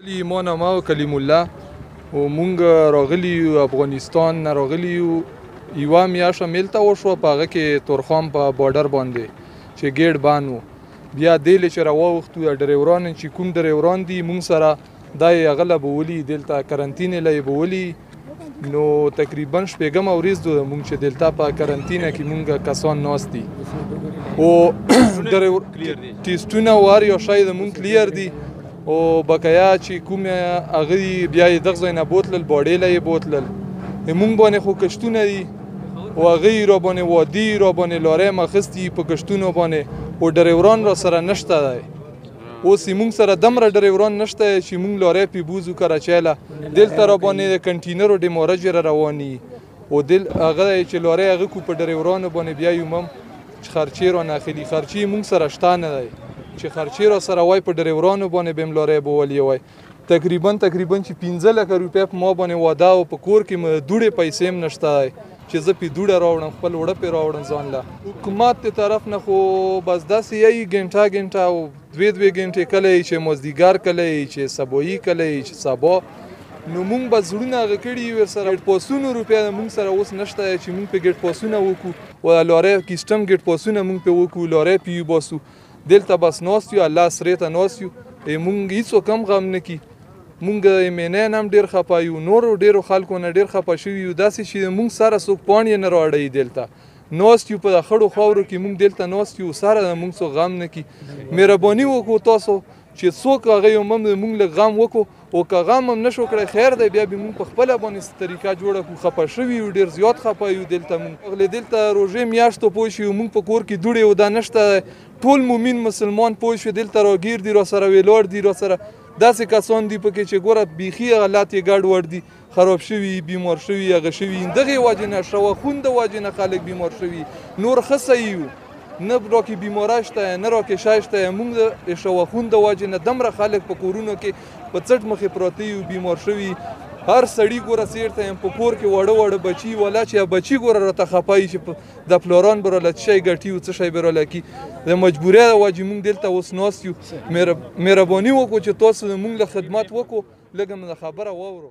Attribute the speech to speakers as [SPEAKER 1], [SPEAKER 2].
[SPEAKER 1] ولی مانا ما کلیم الله او مونږ راغلی یو افغانستان نه راغلی یو یوه میاشت میلته وشوه په هغه کې تورخم په بارډر باندې چې ګیټ بند و بیا دلې چې راووختو یا ډریوران چې کوم ډریوران دي مونږ سره دا یې هغه له بولي دلته کرنتین یې له یې بولي نو تقریبا شپږم ورځ د مونږ چې دلته په کرنټینه کې مونږ کسان ناست دي او در ټیسټونه وار یو شای د مونږ کلیر دي او بقایا چې کوم هغه بیا یې دغه ځای نه بوتلل باډې لې بوتلل مونږ باندې خو کشتونه دي او هغه را باندې وادي را باندې لارې مخستی په کشتونو باندې او ډریوران را سره نشته دی اوس یې مونږ سره دمره ډریوران نشته چې مونږ لارې پی بوزو کراچۍ له دلته را باندې د کنټینرو ډیمورج را رواني او دل هغه چې لارې هغه کو په ډریورانو باندې بیا یو مم چې خرچې را نه خلی خرچې مونږ سره شته نه دی چې خرچې را سره وای په ډریورانو باندې بیم لارې بولې وای تقریبا تقریبا چې 15 لک روپۍ په ما باندې واده او په کور کې مې دوړې پیسې هم نشته چې زه په دوړه راوړم خپل وړه په راوړم ځان له حکومت ته طرف نه خو بس داسې یی ګنټه ګنټه او دوی دوی ګنټه کله چې مزدیګر کله چې سبوی کله چې سبا نو مونږ به زړونه غکړي ور سره پوسونو روپیا مونږ سره اوس نشته چې مونږ په ګټ پوسونه وکړو او لارې کیسټم ګټ پوسونه مونږ په وکړو لارې پیو باسو دلته بس نوست یو الله سره ته نوست یو ای مونږ هیڅو کم غم نه کی مونږ ایم ان ان هم ډیر خپه یو نور ډیرو خلکو نه ډیر خپه شو یو داسې چې مونږ سره څوک پانی نه راړی دلته نوست یو په خړو خورو کې مونږ دلته نوست یو سره مونږ څو غم نه کی مهرباني وکړو تاسو چې څوک راغی او مم مونږ له غام وکړو او که غام هم نشو کړای خیر دی بیا به مونږ په خپل باندې طریقه جوړه کو خپه شوی یو ډیر زیات خپه یو دلته مونږ غلې دلته روزه میاشتو پوه شو مونږ په کور کې دوړې او دا نشته ټول مؤمن مسلمان پوه شو دلته راګیر دی را سره ویلور دی را سره داسې کسان دی پکې چې ګوره بیخي غلط یې ګډ وړ دي خراب شوي بیمار شوي هغه شوي دغه واجې نه شوه خون د واجې نه خلک بیمار شوي نور ښه صحیح یو نه راکې بیماره شته نه راکې شای شته موږ د شواخون د واجې نه دمره خلک په کورونو کې په څټ مخې پراته یو بیمار شوي هر سړی ګوره سیر ته په کور کې وړه وړه بچي ولا چې بچي ګوره راته خپای چې د پلورن برله څه شي ګټي او څه شي برله کی د مجبورۍ د وجې مونږ دلته اوس ناست یو مهرباني وکړو چې تاسو مونږ له خدمت وکړو لږه مونږ خبره واورو